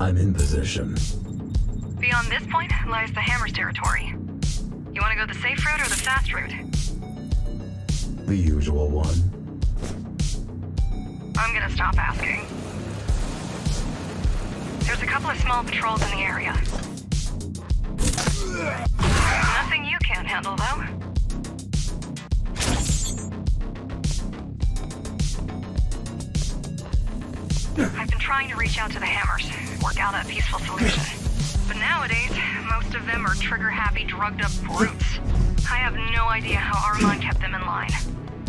I'm in position. Beyond this point lies the Hammer's territory. You want to go the safe route or the fast route? The usual one. I'm gonna stop asking. There's a couple of small patrols in the area. Nothing you can't handle, though. I've been trying to reach out to the Hammers, work out a peaceful solution. But nowadays, most of them are trigger-happy, drugged-up brutes. I have no idea how Armand kept them in line.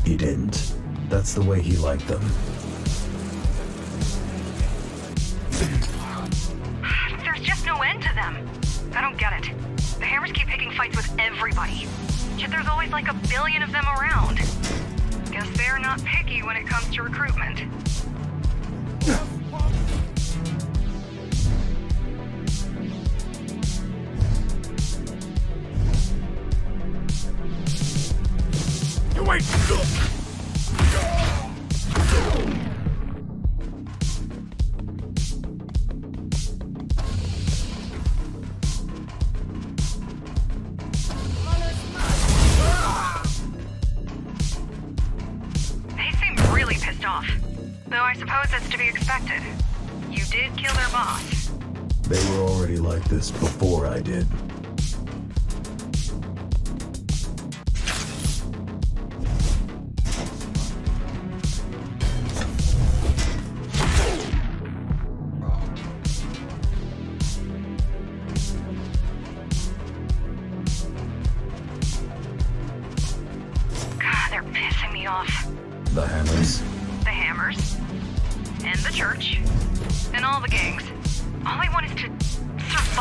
He didn't. That's the way he liked them. There's just no end to them. I don't get it. The Hammers keep picking fights with everybody. Yet there's always like a billion of them around. Guess they're not picky when it comes to recruitment. You wait!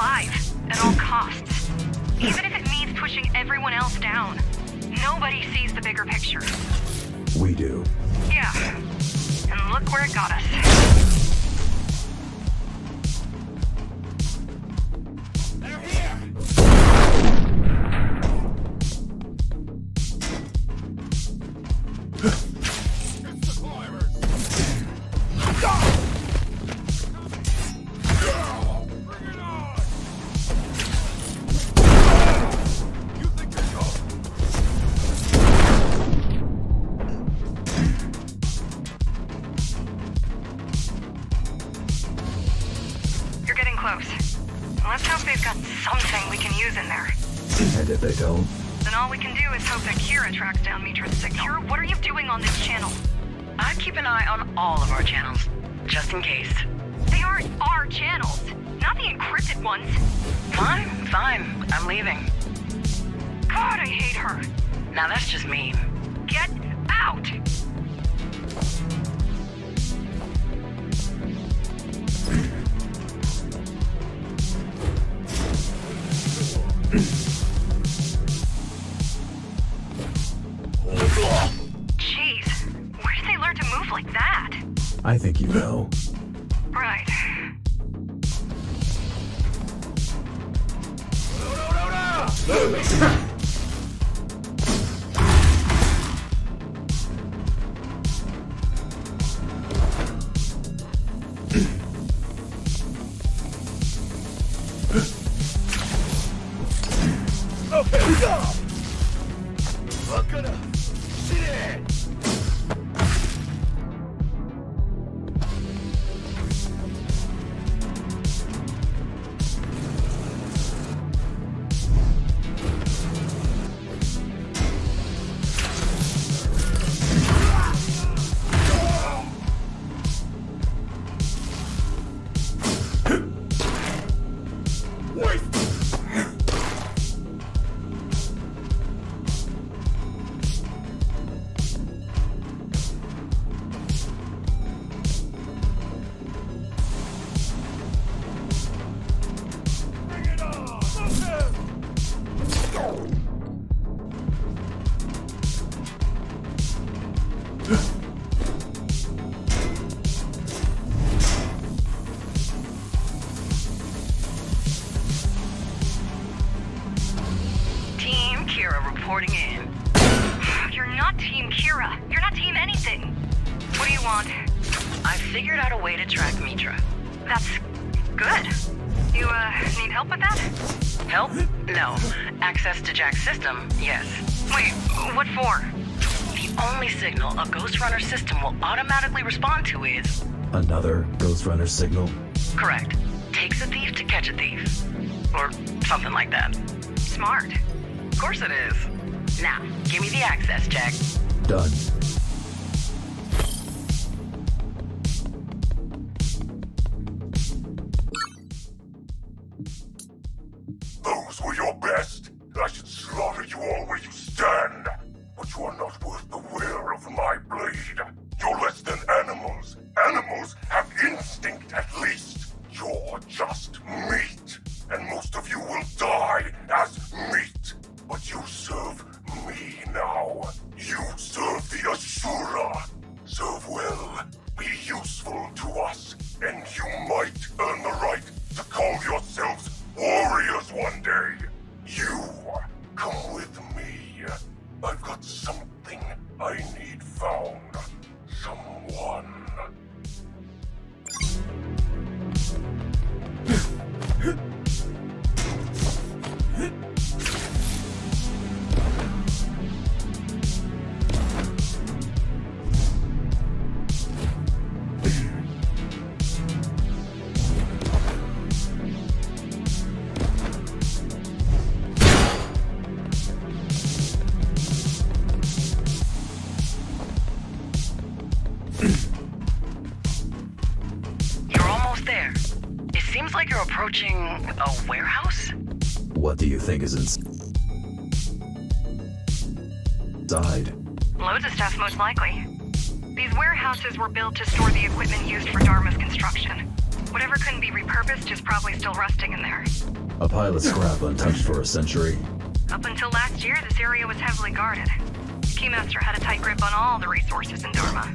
Survive at all costs. Even if it means pushing everyone else down. Nobody sees the bigger picture. We do. Yeah. And look where it got us. On this channel? I keep an eye on all of our channels, just in case. They aren't our channels, not the encrypted ones. Fine, fine. I'm leaving. God, I hate her. Now that's just mean. Get out! I think you know. Right. Oh, okay, go! I'm Team Kira reporting in. You're not Team Kira. You're not Team anything. What do you want? I figured out a way to track Mitra. That's Good. You, uh, need help with that? Help? No. Access to Jack's system? Yes. Wait, what for? The only signal a Ghost Runner system will automatically respond to is Another Ghost Runner signal? correct. Takes a thief to catch a thief. Or something like that. Smart. Of course it is. Now, give me the access, check. Done. Those were your best. I should slaughter you all where you stand. Think is inside? Loads of stuff, most likely. These warehouses were built to store the equipment used for Dharma's construction. Whatever couldn't be repurposed is probably still rusting in there. A pile of scrap untouched for a century. Up until last year, this area was heavily guarded. Keymaster had a tight grip on all the resources in Dharma.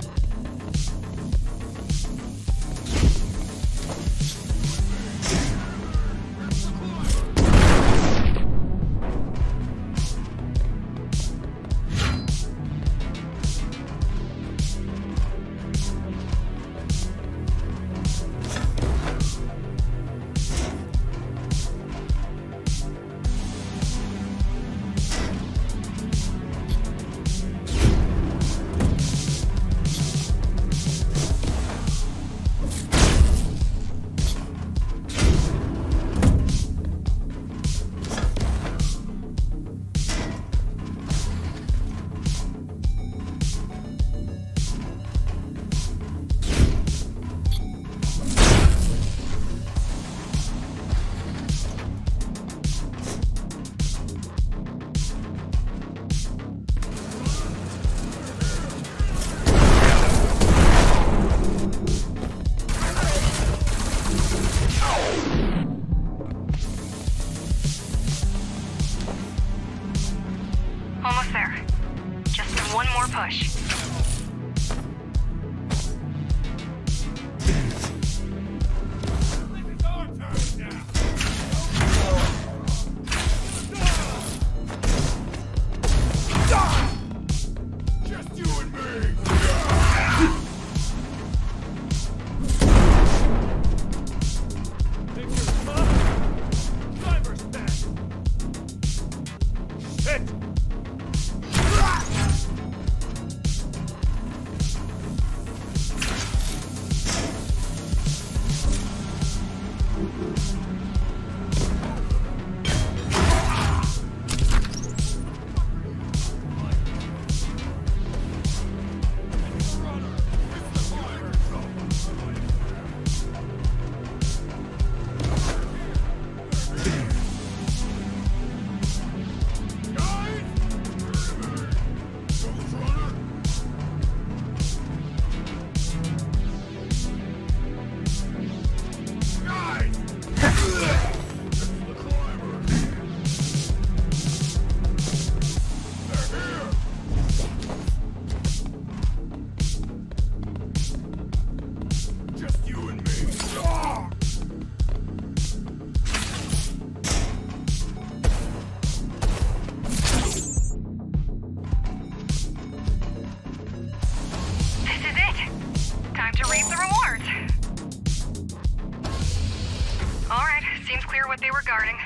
guarding.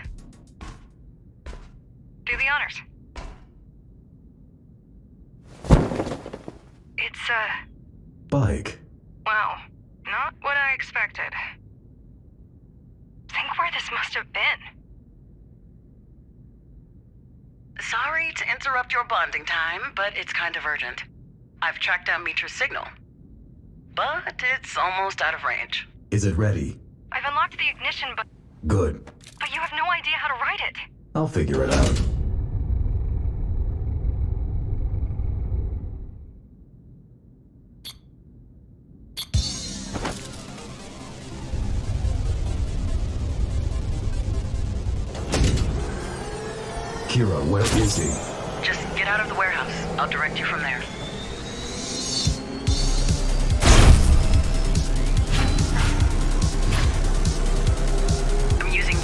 Do the honors. It's a... Bike. Wow. Not what I expected. Think where this must have been. Sorry to interrupt your bonding time, but it's kind of urgent. I've tracked down Mitra's signal. But it's almost out of range. Is it ready? I've unlocked the ignition, but... Good but you have no idea how to write it. I'll figure it out. Kira, where is he? Just get out of the warehouse. I'll direct you from there.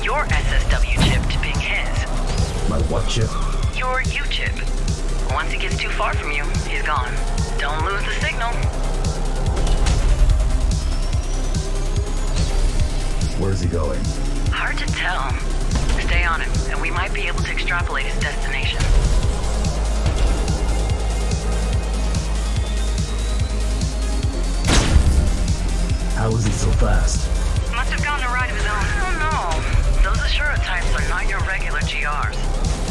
Your SSW chip to ping his. My what chip? Your U chip. Once he gets too far from you, he's gone. Don't lose the signal. Where's he going? Hard to tell. Stay on him, and we might be able to extrapolate his destination. How is he so fast? Must have gotten a ride of his own. I don't know. Those Asura types are not your regular GRs.